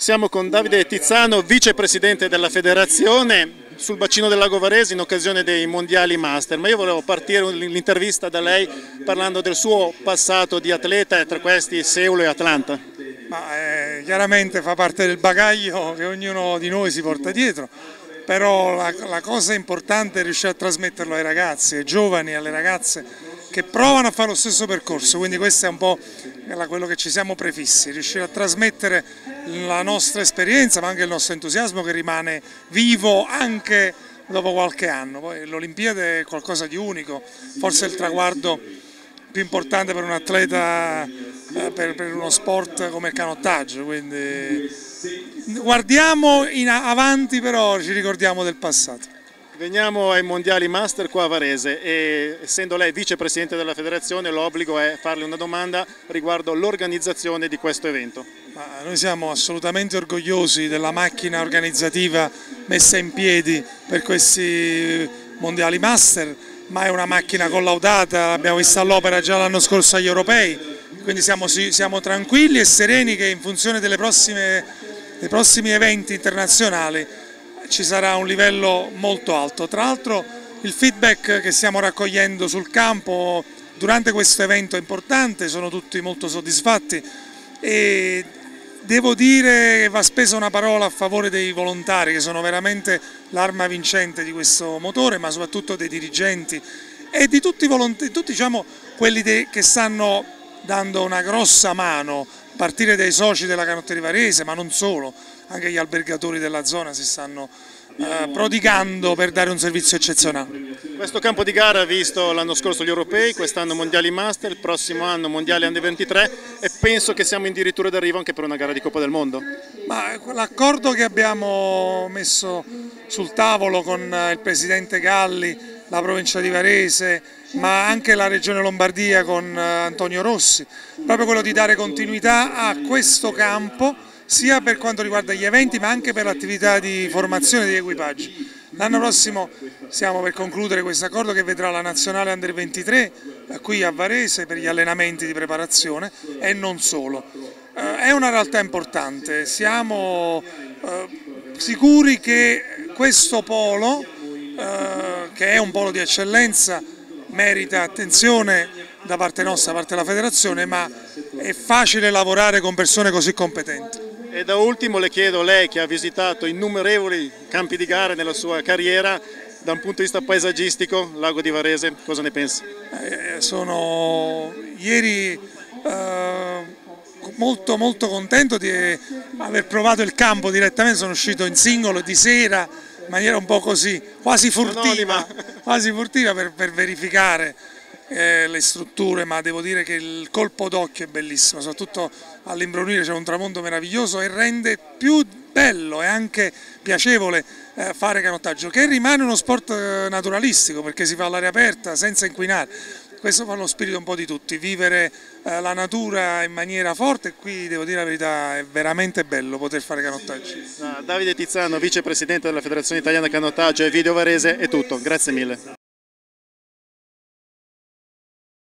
Siamo con Davide Tizzano, vicepresidente della federazione sul bacino del Lago Varese in occasione dei mondiali master, ma io volevo partire l'intervista da lei parlando del suo passato di atleta tra questi Seul e Atlanta. Ma, eh, chiaramente fa parte del bagaglio che ognuno di noi si porta dietro, però la, la cosa importante è riuscire a trasmetterlo ai ragazzi, ai giovani, alle ragazze che provano a fare lo stesso percorso, quindi questo è un po' quello che ci siamo prefissi, riuscire a trasmettere la nostra esperienza ma anche il nostro entusiasmo che rimane vivo anche dopo qualche anno. L'Olimpiade è qualcosa di unico, forse il traguardo più importante per un atleta, eh, per, per uno sport come il canottaggio, quindi guardiamo in avanti però ci ricordiamo del passato. Veniamo ai mondiali master qua a Varese e essendo lei vicepresidente della federazione l'obbligo è farle una domanda riguardo l'organizzazione di questo evento. Ma noi siamo assolutamente orgogliosi della macchina organizzativa messa in piedi per questi mondiali master, ma è una macchina collaudata, l'abbiamo vista all'opera già l'anno scorso agli europei, quindi siamo, siamo tranquilli e sereni che in funzione prossime, dei prossimi eventi internazionali ci sarà un livello molto alto. Tra l'altro il feedback che stiamo raccogliendo sul campo durante questo evento è importante, sono tutti molto soddisfatti e devo dire che va spesa una parola a favore dei volontari che sono veramente l'arma vincente di questo motore ma soprattutto dei dirigenti e di tutti, tutti diciamo, quelli che stanno dando una grossa mano a partire dai soci della canotteria Varese ma non solo, anche gli albergatori della zona si stanno eh, prodigando per dare un servizio eccezionale. Questo campo di gara ha visto l'anno scorso gli europei, quest'anno mondiali master, il prossimo anno mondiali under 23 e penso che siamo addirittura d'arrivo anche per una gara di Coppa del Mondo. L'accordo che abbiamo messo sul tavolo con il Presidente Galli, la provincia di Varese, ma anche la Regione Lombardia con eh, Antonio Rossi, proprio quello di dare continuità a questo campo sia per quanto riguarda gli eventi ma anche per l'attività di formazione degli equipaggi. L'anno prossimo stiamo per concludere questo accordo che vedrà la nazionale Under 23 qui a Varese per gli allenamenti di preparazione e non solo. Eh, è una realtà importante, siamo eh, sicuri che questo polo, eh, che è un polo di eccellenza, merita attenzione da parte nostra, da parte della federazione, ma è facile lavorare con persone così competenti. E da ultimo le chiedo, lei che ha visitato innumerevoli campi di gara nella sua carriera, da un punto di vista paesaggistico, Lago di Varese, cosa ne pensa? Eh, sono ieri eh, molto, molto contento di aver provato il campo direttamente, sono uscito in singolo di sera in maniera un po' così, quasi furtiva, quasi furtiva per, per verificare eh, le strutture, ma devo dire che il colpo d'occhio è bellissimo, soprattutto all'imbrunire c'è un tramonto meraviglioso e rende più bello e anche piacevole eh, fare canottaggio, che rimane uno sport eh, naturalistico perché si fa all'aria aperta senza inquinare. Questo fa lo spirito un po' di tutti, vivere eh, la natura in maniera forte qui devo dire la verità è veramente bello poter fare canottaggio. Davide Tizzano, vicepresidente della Federazione Italiana Canottaggio e Video Varese è tutto, grazie mille.